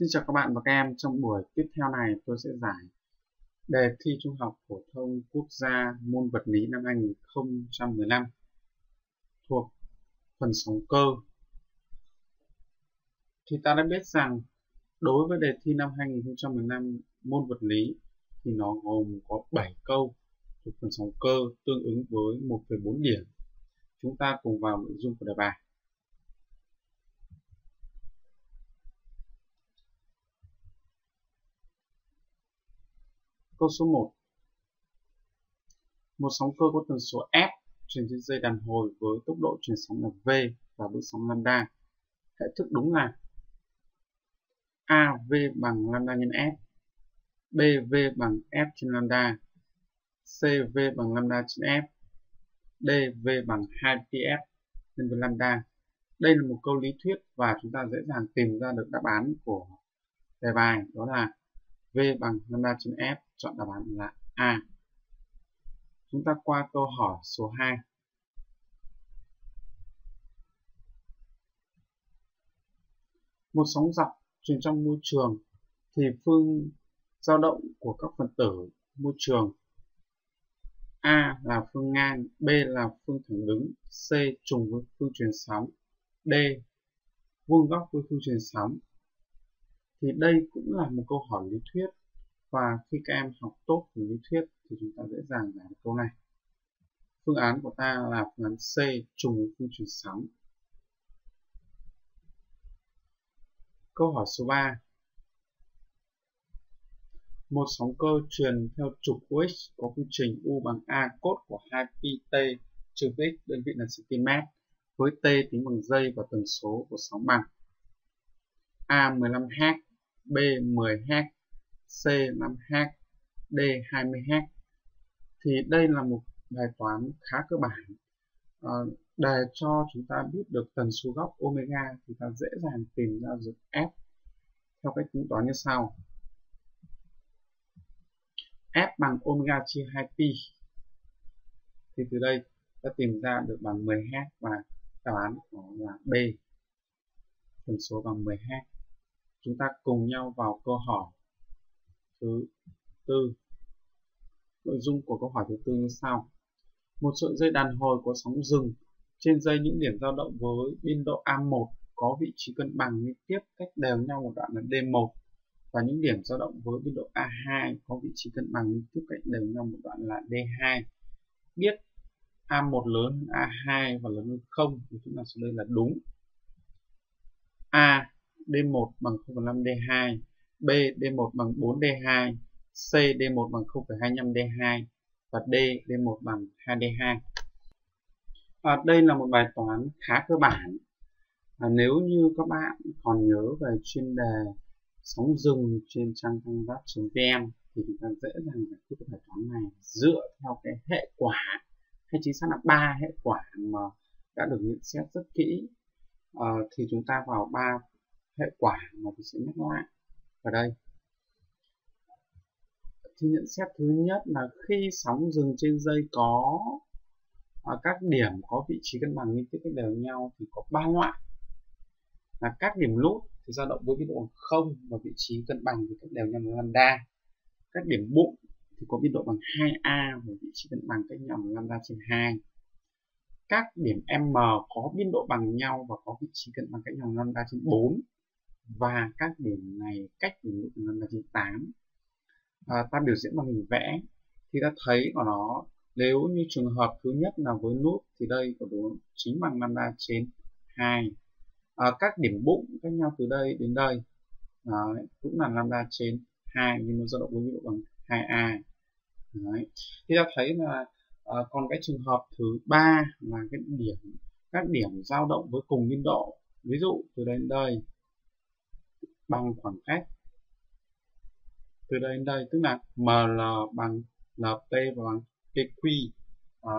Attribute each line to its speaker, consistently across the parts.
Speaker 1: Xin chào các bạn và các em. Trong buổi tiếp theo này tôi sẽ giải đề thi Trung học phổ thông quốc gia môn vật lý năm 2015 thuộc phần sóng cơ. Thì ta đã biết rằng đối với đề thi năm 2015 môn vật lý thì nó gồm có 7 câu thuộc phần sóng cơ tương ứng với 1,4 điểm. Chúng ta cùng vào nội dung của đề bài. Câu số 1 Một sóng cơ có tần số F truyền trên dây đàn hồi với tốc độ truyền sóng là V và bước sóng lambda. Hệ thức đúng là AV bằng lambda nhân F, BV bằng F trên lambda, CV bằng lambda trên F, DV bằng 2pf nhân với lambda. Đây là một câu lý thuyết và chúng ta dễ dàng tìm ra được đáp án của đề bài đó là V bằng lambda trên F chọn đáp án là A. Chúng ta qua câu hỏi số 2. Một sóng dọc truyền trong môi trường thì phương dao động của các phần tử môi trường A là phương ngang, B là phương thẳng đứng, C trùng với phương truyền sóng, D vuông góc với phương truyền sóng. Thì đây cũng là một câu hỏi lý thuyết và khi các em học tốt từ lý thuyết thì chúng ta dễ dàng giải được câu này. Phương án của ta là phương án C trùng với phương truyền sóng. Câu hỏi số 3. Một sóng cơ truyền theo trục UX có phương trình U bằng A cốt của 2pt trừ x đơn vị là cm với t tính bằng giây và tần số của sóng bằng A 15H, B 10H, C 5H, D 20H. Thì đây là một bài toán khá cơ bản. À, để cho chúng ta biết được tần số góc omega thì ta dễ dàng tìm ra được F theo cách tính toán như sau. F bằng omega chia 2pi. Thì từ đây ta tìm ra được bằng 10H và đáp án của là B. Tần số bằng 10H. Chúng ta cùng nhau vào câu hỏi thứ tư. Nội dung của câu hỏi thứ tư như sau. Một sợi dây đàn hồi có sóng dừng trên dây những điểm dao động với biên độ A1 có vị trí cân bằng liên tiếp cách đều nhau một đoạn là D1 và những điểm dao động với biên độ A2 có vị trí cân bằng liên tiếp cách đều nhau một đoạn là D2. Biết A1 lớn hơn A2 và lớn hơn 0 thì chúng ta số đây là đúng. A D1 bằng 0,5 D2 B D1 bằng 4D2, C D1 bằng 0,25D2 và D D1 bằng 2D2. À, đây là một bài toán khá cơ bản. À, nếu như các bạn còn nhớ về chuyên đề sóng dừng trên trang canvas.vn thì chúng ta dễ dàng giải quyết bài toán này dựa theo cái hệ quả hay chính xác là ba hệ quả mà đã được nhận xét rất kỹ à, thì chúng ta vào ba hệ quả mà tôi sẽ nhắc lại ở đây. Thì nhận xét thứ nhất là khi sóng dừng trên dây có à, các điểm có vị trí cân bằng liên tiếp cách đều nhau thì có ba loại. Là các điểm lút thì dao động với biên độ bằng không và vị trí cân bằng thì cách đều nhau là lambda. Các điểm bụng thì có biên độ bằng 2a và vị trí cân bằng cách nhau là lambda trên 2 các điểm m có biên độ bằng nhau và có vị trí cân bằng cách nhau là lambda trên 4 và các điểm này cách điểm lục là trên 8 à, ta biểu diễn bằng hình vẽ. Thì ta thấy của nó nếu như trường hợp thứ nhất là với nút thì đây có đúng chính bằng lambda trên 2 à, các điểm bụng cách nhau từ đây đến đây. À, cũng là lambda trên 2 nhưng nó dao động với độ bằng 2a Đấy. thì ta thấy là à, còn cái trường hợp thứ ba là cái điểm các điểm dao động với cùng biên độ. Ví dụ từ đây đến đây bằng khoảng cách từ đây đến đây tức là ml bằng lp và bằng pq à,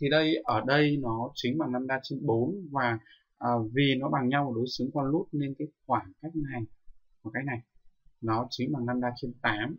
Speaker 1: thì đây ở đây nó chính bằng lambda trên 4 và à, vì nó bằng nhau đối xứng con lút nên cái khoảng cách này khoảng cách này nó chính bằng lambda trên 8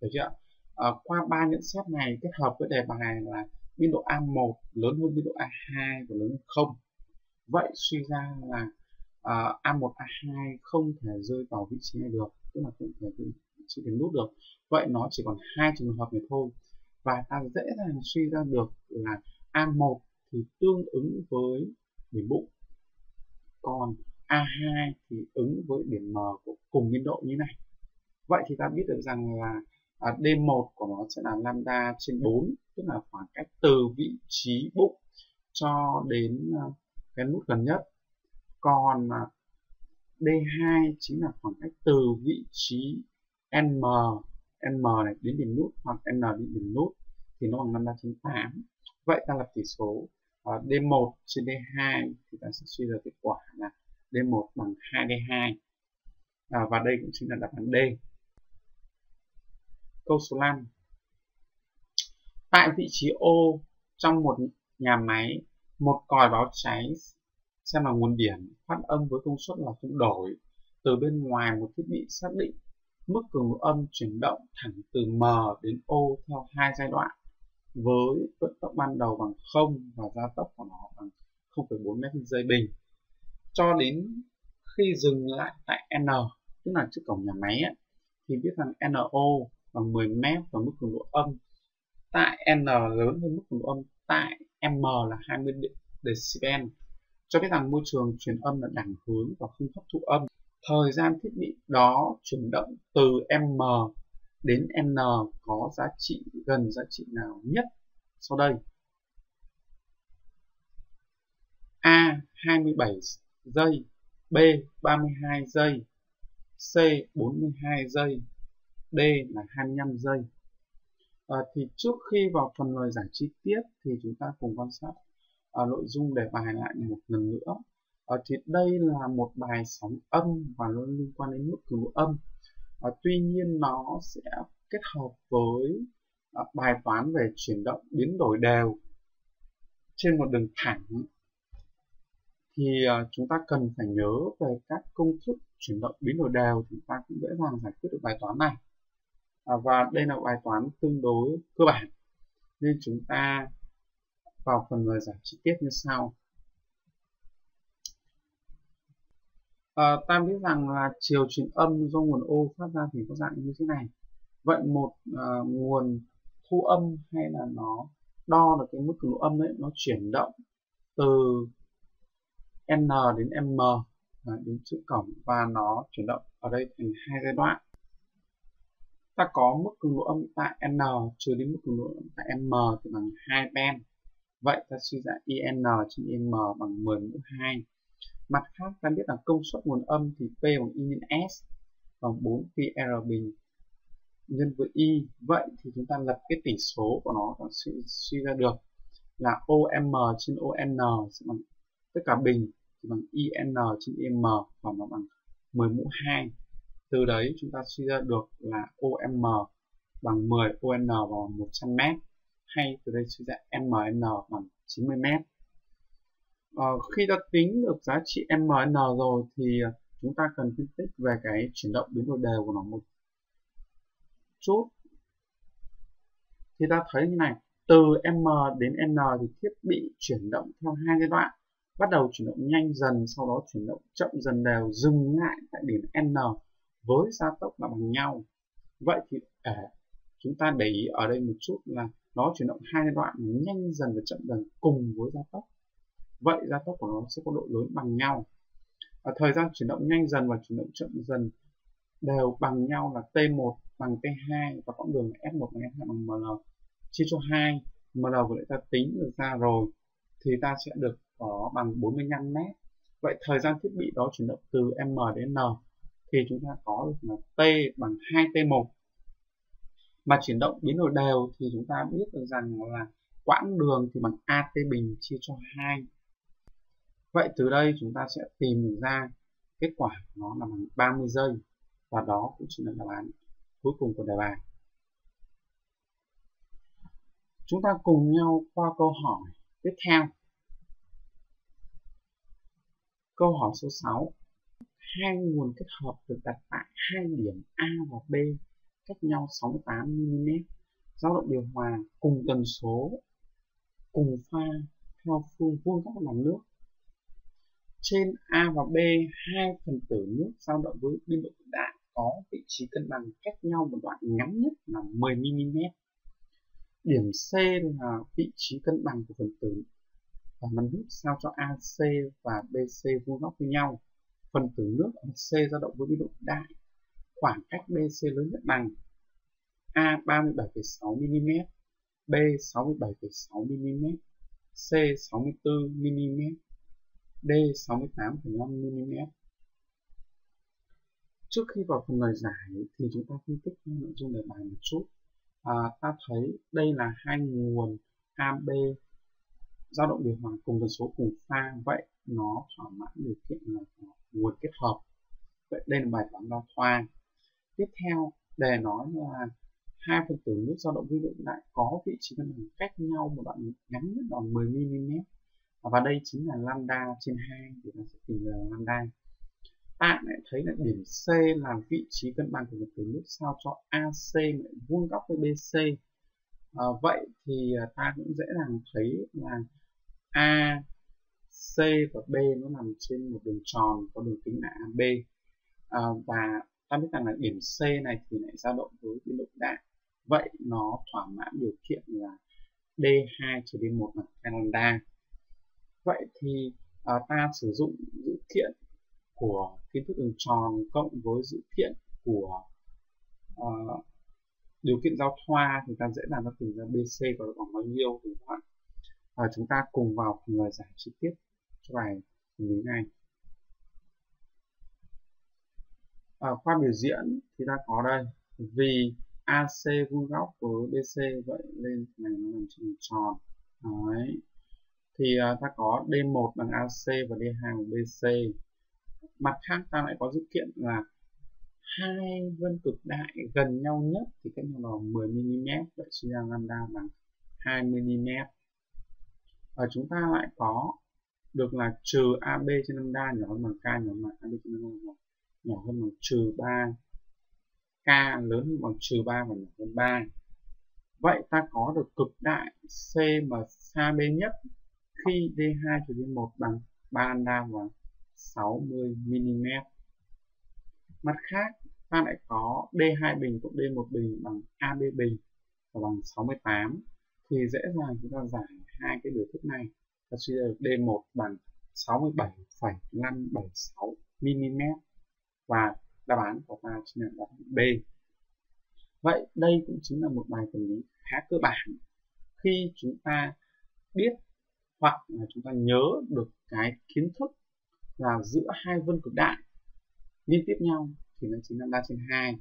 Speaker 1: được chưa à, qua ba nhận xét này kết hợp với đề bài là biên độ A1 lớn hơn biên độ A2 và lớn hơn 0 vậy suy ra là uh, A1, A2 không thể rơi vào vị trí này được tức là không thể chỉ đến nút được. Vậy nó chỉ còn hai trường hợp này thôi. Và ta dễ dàng suy ra được là A1 thì tương ứng với điểm bụng còn A2 thì ứng với điểm M của cùng biên độ như này. Vậy thì ta biết được rằng là à, D1 của nó sẽ là lambda trên 4 tức là khoảng cách từ vị trí bụng cho đến à, cái nút gần nhất còn à, D2 chính là khoảng cách từ vị trí M M này đến điểm nút hoặc N đến điểm nút thì nó bằng lambda trên 8 vậy ta lập tỷ số à, D1 trên D2 thì ta sẽ suy ra kết quả là D1 bằng 2D2 à, và đây cũng chính là đáp án D. Câu số 5 tại vị trí O trong một nhà máy một còi báo cháy xem là nguồn điểm phát âm với công suất là không đổi. Từ bên ngoài một thiết bị xác định mức cường độ âm chuyển động thẳng từ M đến O theo hai giai đoạn với vận tốc ban đầu bằng 0 và gia tốc của nó bằng 0,4 m giây bình. Cho đến khi dừng lại tại N tức là trước cổng nhà máy ấy, thì biết rằng NO bằng 10 m và mức cường độ âm tại N lớn hơn mức cường độ âm tại M là 20 decibel cho biết rằng môi trường truyền âm là đẳng hướng và không hấp thụ âm. Thời gian thiết bị đó chuyển động từ M đến N có giá trị gần giá trị nào nhất sau đây? A 27 giây B 32 giây C 42 giây D là 25 giây. À, thì trước khi vào phần lời giải chi tiết thì chúng ta cùng quan sát uh, nội dung đề bài lại một lần nữa. Uh, thì đây là một bài sóng âm và nó liên quan đến mức cường độ âm. Uh, tuy nhiên nó sẽ kết hợp với uh, bài toán về chuyển động biến đổi đều trên một đường thẳng. Thì chúng ta cần phải nhớ về các công thức chuyển động biến đổi đều chúng ta cũng dễ dàng giải quyết được bài toán này. À, và đây là bài toán tương đối cơ bản. Nên chúng ta vào phần lời giải chi tiết như sau. À, ta biết rằng là chiều truyền âm do nguồn ô phát ra thì có dạng như thế này. Vậy một à, nguồn thu âm hay là nó đo được cái mức cường độ âm ấy nó chuyển động từ n đến m à, đến chữ cổng và nó chuyển động ở đây thành hai giai đoạn. Ta có mức cường độ âm tại n trừ đi mức cường độ âm tại m thì bằng hai pen vậy ta suy ra in trên in m bằng 10 mũ 2 mặt khác ta biết là công suất nguồn âm thì p bằng i nhân s bằng 4 pi r bình nhân với y vậy thì chúng ta lập cái tỷ số của nó ta suy, suy ra được là OM trên ON sẽ bằng tất cả bình thì bằng IN trên IM và nó bằng 10 mũ 2 từ đấy chúng ta suy ra được là OM bằng 10 ON bằng 100 mét hay. Từ đây suy ra MN bằng 90 mét. À, khi ta tính được giá trị MN rồi thì ờ, chúng ta cần phân tích về cái chuyển động biến đổi đều của nó một chút. Thì ta thấy như này từ M đến N thì thiết bị chuyển động theo hai giai đoạn. Bắt đầu chuyển động nhanh dần sau đó chuyển động chậm dần đều dừng lại tại điểm N với gia tốc là bằng nhau. Vậy thì à, chúng ta để ý ở đây một chút là nó chuyển động hai đoạn nhanh dần và chậm dần cùng với gia tốc. Vậy gia tốc của nó sẽ có độ lớn bằng nhau. Và thời gian chuyển động nhanh dần và chuyển động chậm dần đều bằng nhau là T1 bằng T2 và quãng đường S1 bằng S2 bằng ML chia cho 2 ML vừa nãy ta tính được ra rồi, thì ta sẽ được có bằng 45 mét. Vậy thời gian thiết bị đó chuyển động từ M đến N, thì chúng ta có được là T bằng 2T1 mà chuyển động biến đổi đều thì chúng ta biết được rằng là quãng đường thì bằng AT bình chia cho 2 vậy từ đây chúng ta sẽ tìm được ra kết quả nó là bằng 30 giây và đó cũng chính là đáp án cuối cùng của đề bài. Chúng ta cùng nhau qua câu hỏi tiếp theo. Câu hỏi số 6 hai nguồn kết hợp được đặt tại hai điểm A và B cách nhau 68 mm dao động điều hòa cùng tần số, cùng pha theo phương vuông góc mặt nước trên A và B, hai phần tử nước dao động với biên độ cực đại có vị trí cân bằng cách nhau một đoạn ngắn nhất là 10 mm. Điểm C là vị trí cân bằng của phần tử và mặt nước sao cho AC và BC vuông góc với nhau. Phần tử nước ở C dao động với biên độ đại. Khoảng cách BC lớn nhất bằng A 37,6 mm, B 67,6 mm, C 64 mm, D 68,5 mm. Trước khi vào phần lời giải thì chúng ta phân tích nội dung đề bài một chút. À, ta thấy đây là hai nguồn AB dao động điều hòa cùng tần số cùng pha vậy nó thỏa mãn điều kiện là nguồn kết hợp vậy đây là bài toán giao thoa tiếp theo đề nói là hai phân tử nước dao động vi độ lại có vị trí cân bằng cách nhau một đoạn ngắn nhất là 10 mm à, và đây chính là lambda trên 2 thì ta sẽ tìm ra lambda. Ta lại thấy là điểm C là vị trí cân bằng của một tử nước sao cho AC lại vuông góc với BC à, vậy thì à, ta cũng dễ dàng thấy là A, C và B nó nằm trên một đường tròn có đường kính là AB à, và ta biết rằng là điểm C này thì lại dao động với biên độ đại vậy nó thỏa mãn điều kiện là D2 trừ D1 là lambda vậy thì à, ta sử dụng dữ kiện của kiến thức đường tròn cộng với dữ kiện của à, điều kiện giao thoa thì ta dễ dàng ta tìm ra BC có bằng bao nhiêu thì các bạn. À, chúng ta cùng vào phần lời giải chi tiết cho bài lý này. Ở khoa biểu diễn thì ta có đây vì AC vuông góc với BC vậy nên này nó làm trên tròn. Đấy. Thì uh, ta có D1 bằng AC và D2 bằng BC mặt khác ta lại có dữ kiện là hai vân cực đại gần nhau nhất thì cách nhau là 10 mm vậy suy ra lambda bằng 2 mm và chúng ta lại có được là trừ AB trên lambda nhỏ hơn bằng K nhỏ hơn bằng AB trên lambda nhỏ hơn bằng trừ 3 K lớn hơn bằng trừ 3 và nhỏ hơn 3 vậy ta có được cực đại C mà xa bên nhất khi D2 trừ D1 bằng 3 lambda và 60 mm. Mặt khác, ta lại có D2 bình cộng D1 bình bằng AB bình và bằng 68 thì dễ dàng chúng ta giải hai cái biểu thức này. Ta suy ra được D1 bằng 67,576 mm và đáp án của ta chính là đáp án B. Vậy đây cũng chính là một bài vật lý khá cơ bản. Khi chúng ta biết hoặc là chúng ta nhớ được cái kiến thức là giữa hai vân cực đại liên tiếp nhau thì nó chính là 3 trên 2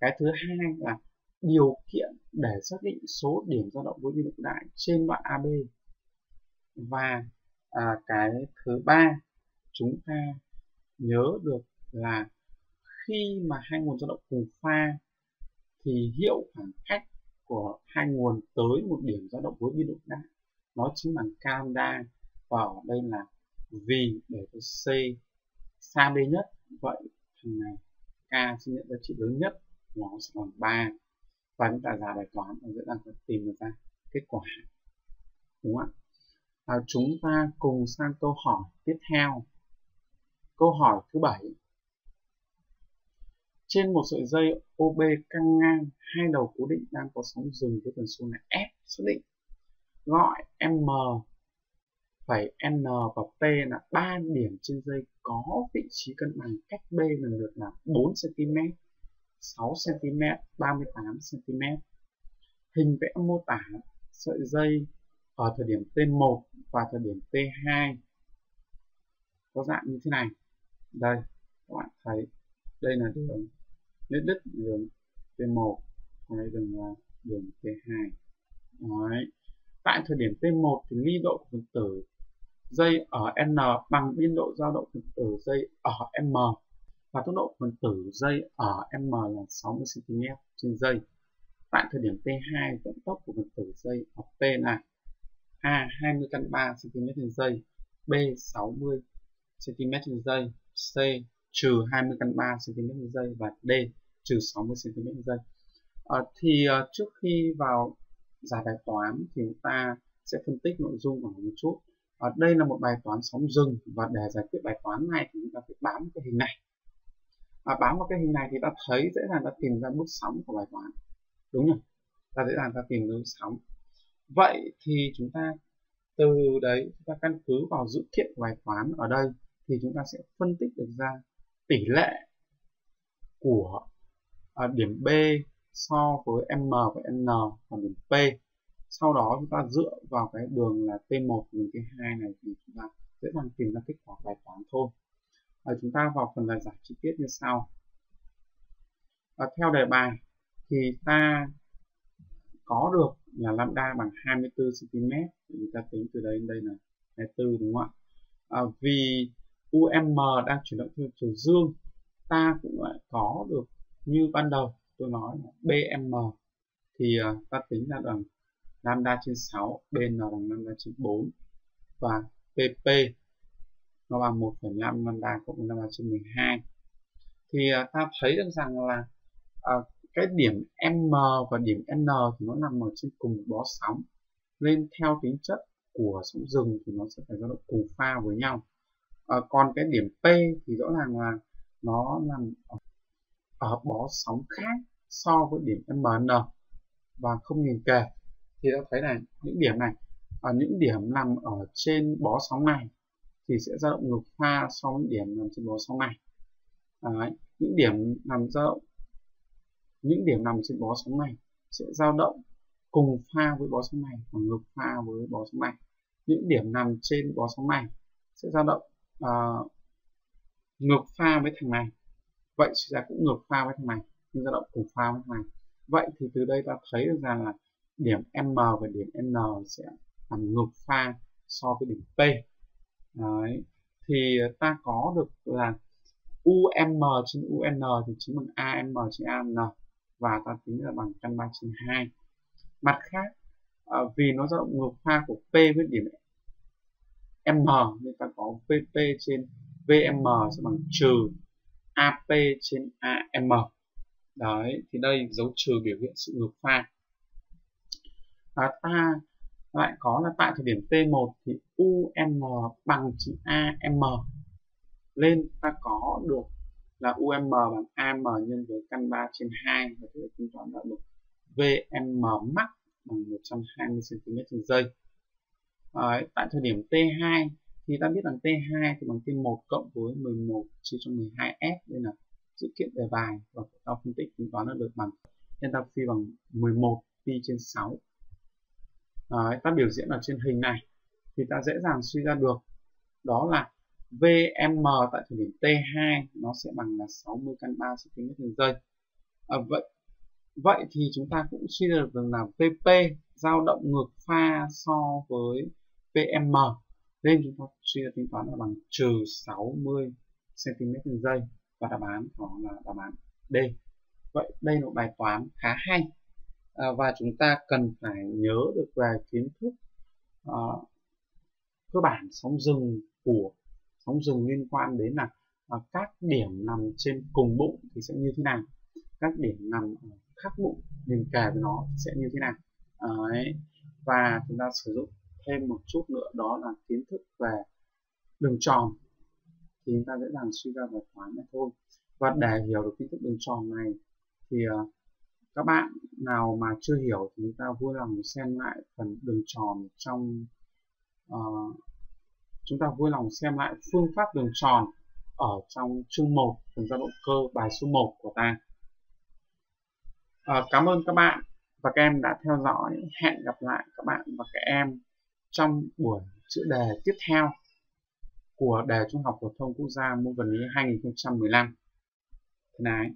Speaker 1: cái thứ hai là điều kiện để xác định số điểm dao động với biên độ cực đại trên đoạn AB và à, cái thứ ba chúng ta nhớ được là khi mà hai nguồn dao động cùng pha thì hiệu khoảng cách của hai nguồn tới một điểm dao động với biên độ đại nó chính bằng lambda và ở đây là vì để cho C xa B nhất. Vậy thằng này K sẽ nhận giá trị lớn nhất nó sẽ bằng 3 và chúng ta giải bài toán chúng dễ dàng tìm được ra kết quả. Đúng không ạ? À, chúng ta cùng sang câu hỏi tiếp theo. Câu hỏi thứ bảy trên một sợi dây OB căng ngang hai đầu cố định đang có sóng dừng với tần số là F xác định gọi M phẩy N và P là ba điểm trên dây có vị trí cân bằng cách B lần lượt là 4 cm, 6 cm, 38 cm. Hình vẽ mô tả sợi dây ở thời điểm T1 và thời điểm T2 có dạng như thế này. Đây, các bạn thấy đây là đường nét đất đường T1, còn đây đường là đường T2. Đấy. Tại thời điểm T1 thì ly độ của phần tử dây ở N bằng biên độ dao động phần tử dây ở M và tốc độ phần tử dây ở M là 60 cm trên giây. Tại thời điểm T2, vận tốc của phần tử dây ở P là A 20 căn 3 cm trên giây, B 60 cm trên giây, C trừ 20 căn 3 cm trên giây và D trừ 60 cm giây. À, thì à, trước khi vào giải bài toán thì chúng ta sẽ phân tích nội dung của một chút. À, đây là một bài toán sóng rừng và để giải quyết bài toán này thì chúng ta phải bám cái hình này. À, bám vào cái hình này thì ta thấy dễ dàng ta tìm ra bước sóng của bài toán. Đúng nhỉ? Ta dễ dàng ta tìm ra sóng. Vậy thì chúng ta từ đấy chúng ta căn cứ vào dữ kiện của bài toán ở đây thì chúng ta sẽ phân tích được ra tỷ lệ của à, điểm B so với M và N và điểm P. Sau đó chúng ta dựa vào cái đường là T1 đường T2 này thì chúng ta dễ dàng tìm ra kết quả bài toán thôi. À, chúng ta vào phần lời giải chi tiết như sau. À, theo đề bài thì ta có được là lambda bằng 24 cm chúng ta tính từ đây đến đây là 24 đúng không ạ? À, vì UM đang chuyển động theo chiều dương ta cũng lại có được như ban đầu tôi nói BM thì à, ta tính ra bằng lambda trên 6 BN bằng lambda trên 4 và PP nó bằng 1,5 lambda cộng lambda trên 12 thì à, ta thấy được rằng là à, cái điểm M và điểm N thì nó nằm ở trên cùng bó sóng. Nên theo tính chất của sóng rừng thì nó sẽ phải dao động cùng pha với nhau. À, còn cái điểm P thì rõ ràng là nó nằm ở, ở bó sóng khác so với điểm MN và không nhìn kề thì ta thấy này những điểm này ở những điểm nằm ở trên bó sóng này thì sẽ dao động ngược pha so với điểm nằm trên bó sóng này. Đấy, những điểm nằm dao động những điểm nằm trên bó sóng này sẽ dao động cùng pha với bó sóng này và ngược pha với bó sóng này. Những điểm nằm trên bó sóng này sẽ dao động uh, ngược pha với thằng này vậy suy ra cũng ngược pha với thằng này, nhưng dao động cùng pha với thằng này vậy thì từ đây ta thấy được rằng là điểm M và điểm N sẽ nằm ngược pha so với điểm P Đấy. thì ta có được là UM trên UN thì chính bằng AM trên AN và ta tính là bằng căn 3 trên 2 mặt khác à, vì nó dao động ngược pha của P với điểm M, nên ta có VP trên VM sẽ bằng trừ AP trên AM đấy thì đây dấu trừ biểu hiện sự ngược pha và ta lại có là tại thời điểm T1 thì UN bằng chữ AM lên ta có được là UM bằng AM nhân với căn 3 trên 2 và thế tính toán đã được VM max bằng 120 cm trên giây. Đấy, tại thời điểm T2 thì ta biết rằng T2 thì bằng T1 cộng với 11 chia cho 12S đây là sự kiện đề bài và ta phân tích tính toán được bằng nên ta phi bằng 11 pi trên 6. Đấy, ta biểu diễn ở trên hình này thì ta dễ dàng suy ra được đó là VM tại thời điểm T2 nó sẽ bằng là 60 căn 3 cm trên giây. À, vậy vậy thì chúng ta cũng suy ra được rằng là VP dao động ngược pha so với VM nên chúng ta suy ra tính toán là bằng trừ 60 cm trên giây và đáp án đó là đáp án D. Vậy đây là một bài toán khá hay à, và chúng ta cần phải nhớ được về kiến thức à, cơ bản sóng rừng của sóng rừng liên quan đến là à, các điểm nằm trên cùng bụng thì sẽ như thế nào các điểm nằm khác khắc bụng liền kề với nó sẽ như thế nào Đấy. và chúng ta sử dụng thêm một chút nữa đó là kiến thức về đường tròn. Thì chúng ta dễ dàng suy ra bài toán này thôi. Và để hiểu được kiến thức đường tròn này thì uh, các bạn nào mà chưa hiểu thì chúng ta vui lòng xem lại phần đường tròn trong uh, chúng ta vui lòng xem lại phương pháp đường tròn ở trong chương 1 phần gia động cơ bài số 1 của ta. Uh, cảm ơn các bạn và các em đã theo dõi. Hẹn gặp lại các bạn và các em trong buổi chữa đề tiếp theo của đề trung học phổ thông quốc gia môn vật lý 2015 thế này.